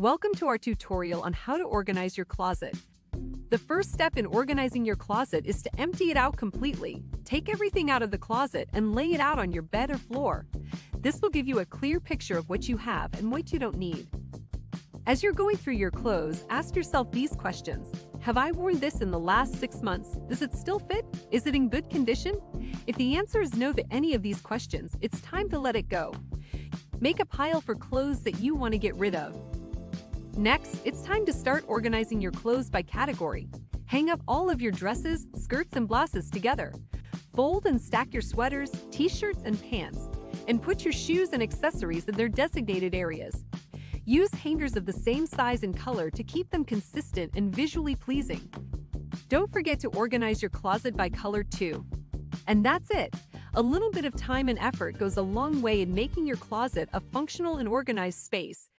Welcome to our tutorial on how to organize your closet. The first step in organizing your closet is to empty it out completely. Take everything out of the closet and lay it out on your bed or floor. This will give you a clear picture of what you have and what you don't need. As you're going through your clothes, ask yourself these questions. Have I worn this in the last six months? Does it still fit? Is it in good condition? If the answer is no to any of these questions, it's time to let it go. Make a pile for clothes that you want to get rid of. Next, it's time to start organizing your clothes by category. Hang up all of your dresses, skirts, and blouses together. Fold and stack your sweaters, t-shirts, and pants. And put your shoes and accessories in their designated areas. Use hangers of the same size and color to keep them consistent and visually pleasing. Don't forget to organize your closet by color too. And that's it. A little bit of time and effort goes a long way in making your closet a functional and organized space.